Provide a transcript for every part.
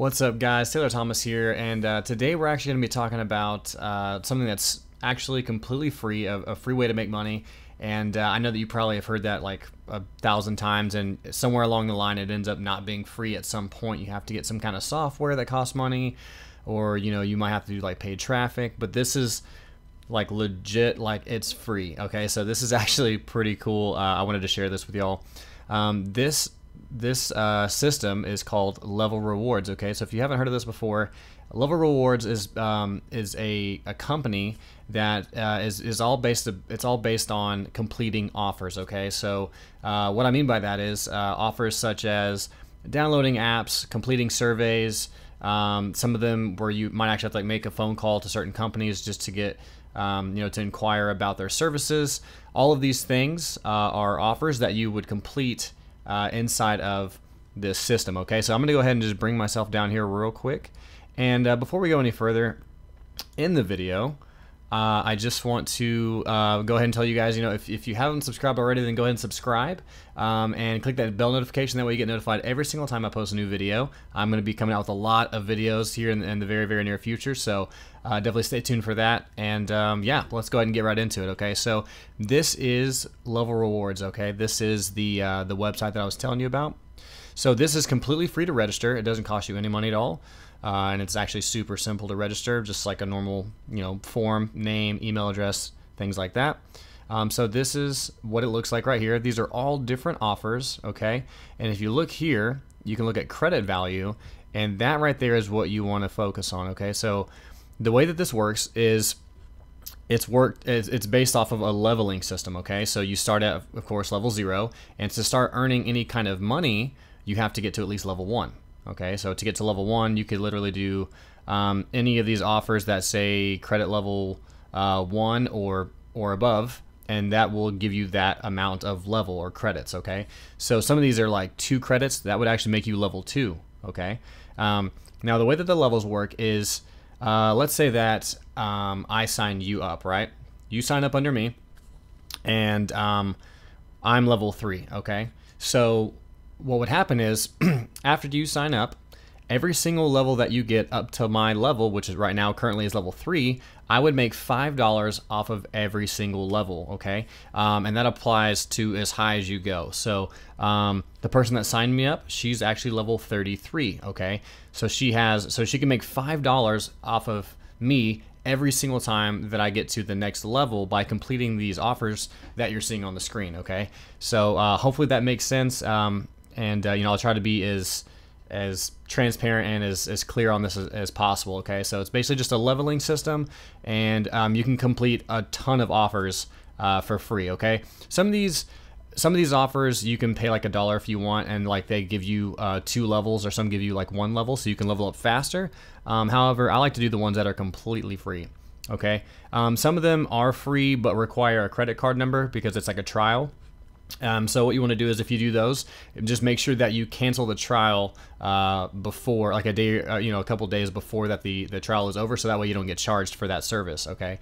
What's up, guys? Taylor Thomas here, and uh, today we're actually going to be talking about uh, something that's actually completely free, a, a, free way to make money. And uh, I know that you probably have heard that like a thousand times, and somewhere along the line, it ends up not being free at some point. You have to get some kind of software that costs money, or you know, you might have to do like paid traffic. But this is like legit, like it's free. Okay, so this is actually pretty cool. Uh, I wanted to share this with y'all. Um, this this uh, system is called Level Rewards. Okay, so if you haven't heard of this before, Level Rewards is um, is a, a company that uh, is is all based it's all based on completing offers. Okay, so uh, what I mean by that is uh, offers such as downloading apps, completing surveys. Um, some of them where you might actually have to like make a phone call to certain companies just to get um, you know to inquire about their services. All of these things uh, are offers that you would complete uh, inside of this system. Okay, so I'm to go ahead and just bring myself down here real quick. And uh, before we go any further in the video, uh, I just want to uh, go ahead and tell you guys, you know, if, if you haven't subscribed already, then go ahead and subscribe um, and click that bell notification. That way you get notified every single time I post a new video. I'm going to be coming out with a lot of videos here in, in the very, very near future. So uh, definitely stay tuned for that. And um, yeah, let's go ahead and get right into it. Okay, so this is Level Rewards. Okay, this is the uh, the website that I was telling you about. So this is completely free to register. It doesn't cost you any money at all. Uh, and it's actually super simple to register, just like a normal, you know, form, name, email address, things like that. Um, so this is what it looks like right here. These are all different offers, okay? And if you look here, you can look at credit value, and that right there is what you want to focus on, okay? So the way that this works is it's worked it's based off of a leveling system okay so you start at of course level zero and to start earning any kind of money you have to get to at least level one Okay, so to get to level one, you could literally do um, any of these offers that say credit level uh, one or or above, and that will give you that amount of level or credits. Okay, so some of these are like two credits that would actually make you level two. Okay, um, now the way that the levels work is, uh, let's say that um, I sign you up, right? You sign up under me, and um, I'm level three. Okay, so what would happen is after you sign up, every single level that you get up to my level, which is right now currently is level three, I would make five dollars off of every single level. Okay, um, and that applies to as high as you go. So um, the person that signed me up, she's actually level 33. Okay, so she has so she can make five dollars off of me every single time that I get to the next level by completing these offers that you're seeing on the screen. Okay, so uh, hopefully that makes sense. Um, and uh, you know I'll try to be as as transparent and as, as clear on this as, as possible. Okay, so it's basically just a leveling system, and um, you can complete a ton of offers uh, for free. Okay, some of these some of these offers you can pay like a dollar if you want, and like they give you uh, two levels, or some give you like one level, so you can level up faster. Um, however, I like to do the ones that are completely free. Okay, um, some of them are free but require a credit card number because it's like a trial. Um, so what you want to do is if you do those, just make sure that you cancel the trial uh, before, like a day, uh, you know, a couple days before that the the trial is over, so that way you don't get charged for that service. Okay.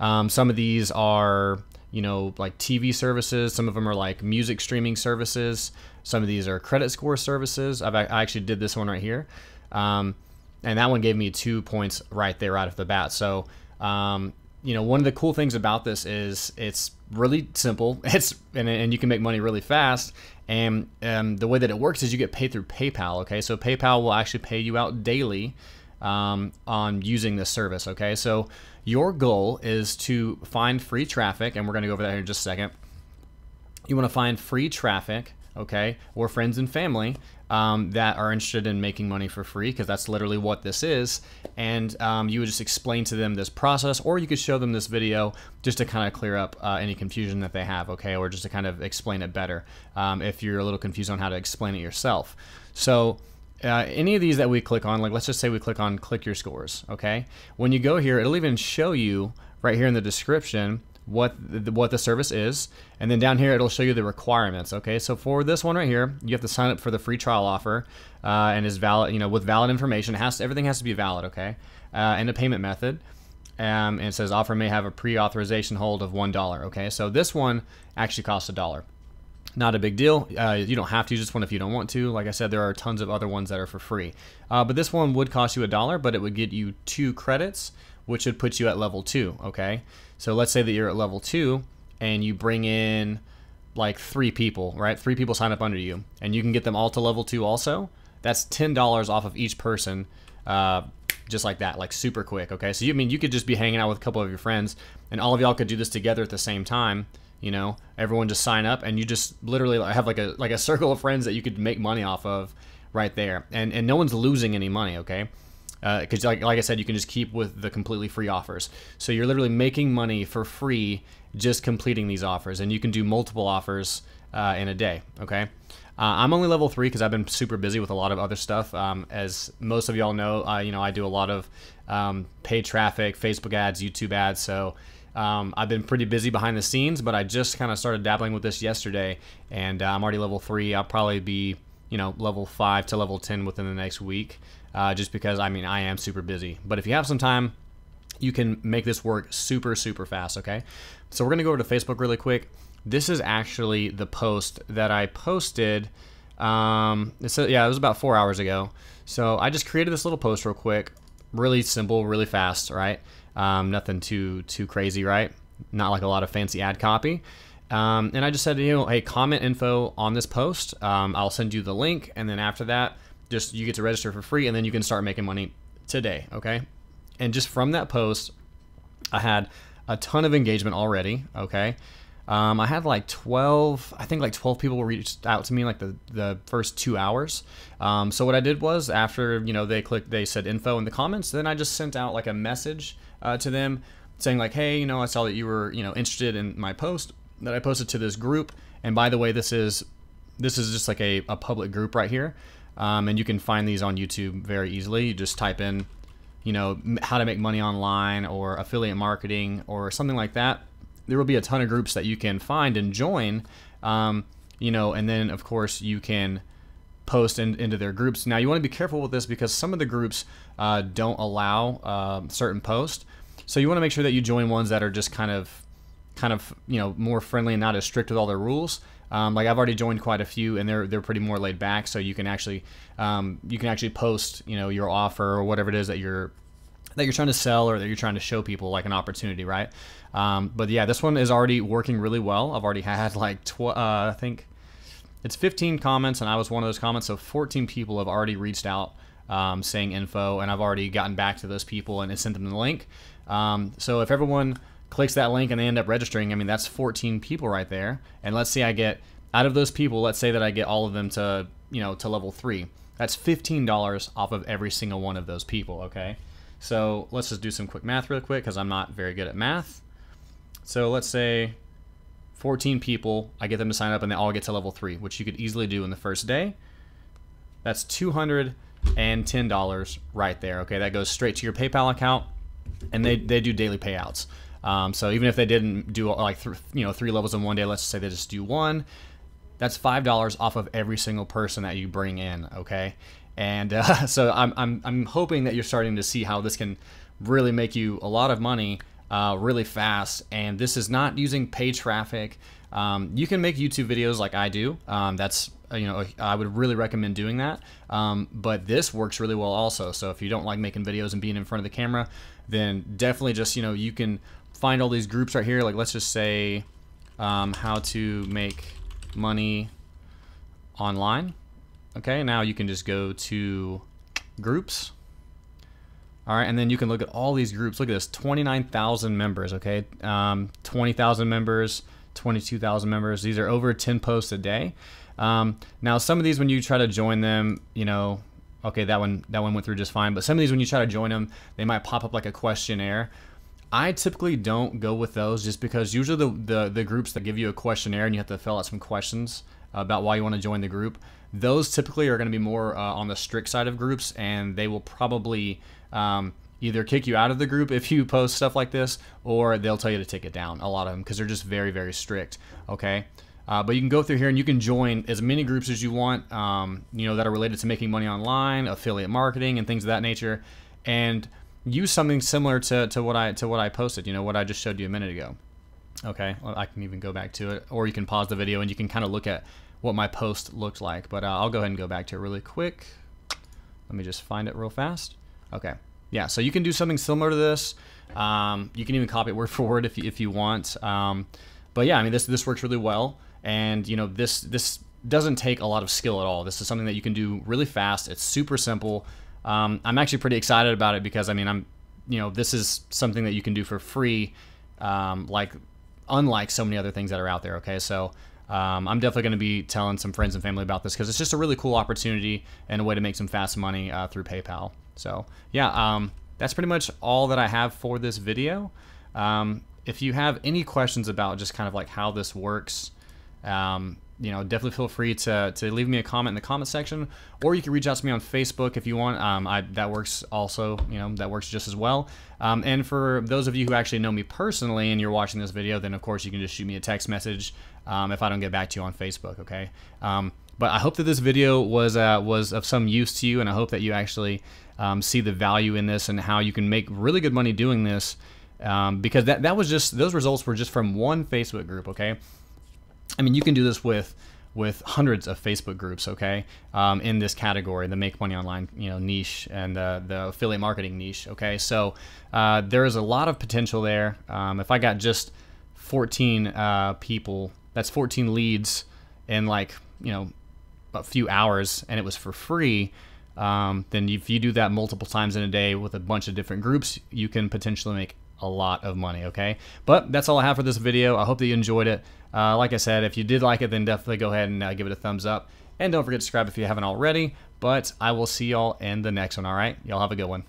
Um, some of these are, you know, like TV services. Some of them are like music streaming services. Some of these are credit score services. I've, I actually did this one right here, um, and that one gave me two points right there right off the bat. So um, you know, one of the cool things about this is it's really simple. It's and, and you can make money really fast. And um, the way that it works is you get paid through PayPal. Okay, so PayPal will actually pay you out daily um, on using this service. Okay, so your goal is to find free traffic, and we're going to go over that here in just a second. You want to find free traffic, okay, or friends and family um, that are interested in making money for free because that's literally what this is. And um, you would just explain to them this process, or you could show them this video just to kind of clear up uh, any confusion that they have, okay, or just to kind of explain it better um, if you're a little confused on how to explain it yourself. So. Uh, any of these that we click on, like let's just say we click on click your scores, okay? When you go here, it'll even show you right here in the description what the, what the service is, and then down here it'll show you the requirements. Okay, so for this one right here, you have to sign up for the free trial offer, uh, and is valid, you know, with valid information. Has to, everything has to be valid. Okay, uh, and a payment method. Um, and it says offer may have a pre-authorization hold of one dollar. Okay, so this one actually costs a dollar. not a big deal. Uh, you don't have to use this one if you don't want to. Like I said, there are tons of other ones that are for free. Uh, but this one would cost you a dollar, but it would get you two credits, which would put you at level two. Okay, so let's say that you're at level two and you bring in like three people, right? Three people sign up under you, and you can get them all to level two also. That's ten dollars off of each person, uh, just like that, like super quick. Okay, so you I mean you could just be hanging out with a couple of your friends, and all of y'all could do this together at the same time you know everyone just sign up and you just literally have like a like a circle of friends that you could make money off of right there and and no one's losing any money okay because uh, like, like i said you can just keep with the completely free offers so you're literally making money for free just completing these offers and you can do multiple offers uh, in a day okay uh, I'm only level three because I've been super busy with a lot of other stuff. Um, as most of y'all know, you know I do a lot of um, paid traffic, Facebook ads, YouTube ads. So um, I've been pretty busy behind the scenes, but I just kind of started dabbling with this yesterday, and uh, I'm already level three. I'll probably be, you know, level five to level ten within the next week, uh, just because I mean I am super busy. But if you have some time, you can make this work super super fast. Okay, so we're gonna go over to Facebook really quick. This is actually the post that I posted. Um, so yeah, it was about four hours ago. So I just created this little post real quick, really simple, really fast, right? Um, nothing too too crazy, right? Not like a lot of fancy ad copy. Um, and I just said, you know, hey, comment info on this post. Um, I'll send you the link, and then after that, just you get to register for free, and then you can start making money today. Okay. And just from that post, I had a ton of engagement already. Okay. Um, I had like 12, I think like 12 people reached out to me like the, the first two hours. Um, so what I did was after, you know, they clicked, they said info in the comments, then I just sent out like a message uh, to them saying like, hey, you know, I saw that you were, you know, interested in my post that I posted to this group. And by the way, this is, this is just like a, a public group right here. Um, and you can find these on YouTube very easily. You just type in, you know, how to make money online or affiliate marketing or something like that there will be a ton of groups that you can find and join. Um, you know, and then of course you can post in, into their groups. Now you want to be careful with this because some of the groups uh, don't allow uh, certain posts. So you want to make sure that you join ones that are just kind of, kind of you know more friendly and not as strict with all their rules. Um, like I've already joined quite a few, and they're they're pretty more laid back. So you can actually um, you can actually post you know your offer or whatever it is that you're that you're trying to sell or that you're trying to show people like an opportunity, right? Um, but yeah, this one is already working really well. I've already had like tw- uh, I think it's 15 comments, and I was one of those comments. So 14 people have already reached out um, saying info, and I've already gotten back to those people and sent them the link. Um, so if everyone clicks that link and they end up registering, I mean that's 14 people right there. And let's say I get out of those people, let's say that I get all of them to you know to level three. That's $15 off of every single one of those people. Okay. So let's just do some quick math real quick because I'm not very good at math. So let's say 14 people, I get them to sign up and they all get to level 3, which you could easily do in the first day. That's $210 right there. Okay, that goes straight to your PayPal account and they, they do daily payouts. Um, so even if they didn't do like you know three levels in one day, let's say they just do one, that's five dollars off of every single person that you bring in. Okay, and uh, so I'm, I'm, I'm hoping that you're starting to see how this can really make you a lot of money uh, really fast. And this is not using paid traffic. Um, you can make YouTube videos like I do. Um, that's uh, you know I would really recommend doing that. Um, but this works really well also. So if you don't like making videos and being in front of the camera, then definitely just you know you can find all these groups right here. Like let's just say um, how to make money online. Okay, now you can just go to groups. All right, and then you can look at all these groups. Look at this, 29,000 members, okay? Um, 20,000 members, 22,000 members. These are over 10 posts a day. Um, now, some of these, when you try to join them, you know, okay, that one that one went through just fine. But some of these, when you try to join them, they might pop up like a questionnaire. I typically don't go with those just because usually the, the, the groups that give you a questionnaire and you have to fill out some questions about why you want to join the group, those typically are going to be more uh, on the strict side of groups, and they will probably um, either kick you out of the group if you post stuff like this, or they'll tell you to take it down. A lot of them because they're just very very strict. Okay. Uh, but you can go through here and you can join as many groups as you want, um, you know, that are related to making money online, affiliate marketing, and things of that nature, and use something similar to, to what I to what I posted. You know, what I just showed you a minute ago. Okay, well, I can even go back to it, or you can pause the video and you can kind of look at what my post looked like. But uh, I'll go ahead and go back to it really quick. Let me just find it real fast. Okay, yeah, so you can do something similar to this. Um, you can even copy it word for word if you, if you want. Um, but yeah, I mean this this works really well, and you know this this doesn't take a lot of skill at all. This is something that you can do really fast. It's super simple. Um, I'm actually pretty excited about it because I mean I'm you know this is something that you can do for free, um, like unlike so many other things that are out there. Okay, so. Um, I'm definitely going to be telling some friends and family about this because it's just a really cool opportunity and a way to make some fast money uh, through PayPal. So yeah, um, that's pretty much all that I have for this video. Um, if you have any questions about just kind of like how this works, um, you know, definitely feel free to, to leave me a comment in the comment section, or you can reach out to me on Facebook if you want. Um, I, that works also, you know, that works just as well. Um, and for those of you who actually know me personally and you're watching this video, then of course you can just shoot me a text message um, if I don't get back to you on Facebook, okay? Um, but I hope that this video was uh, was of some use to you, and I hope that you actually um, see the value in this and how you can make really good money doing this. Um, because that that was just those results were just from one Facebook group. Okay, I mean you can do this with with hundreds of Facebook groups. Okay, um, in this category, the make money online you know niche and the the affiliate marketing niche. Okay, so uh, there is a lot of potential there. Um, if I got just 14 uh, people, that's 14 leads in like you know a few hours, and it was for free um, then if you do that multiple times in a day with a bunch of different groups, you can potentially make a lot of money, okay? But that's all I have for this video. I hope that you enjoyed it. Uh, like I said, if you did like it, then definitely go ahead and uh, give it a thumbs up. And don't forget to subscribe if you haven't already. But I will see y'all in the next one, all right? Y'all have a good one.